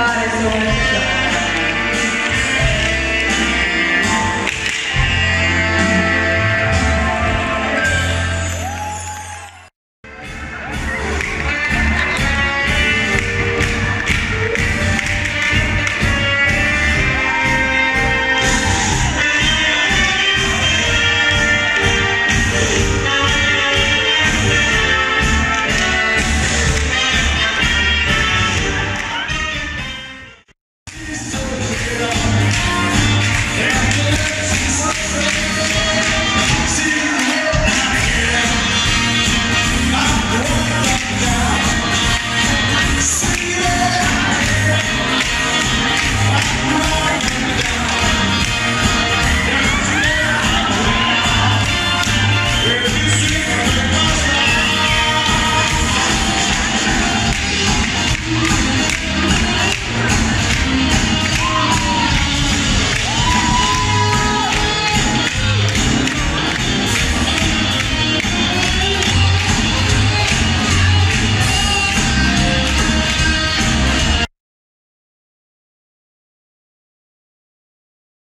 God is so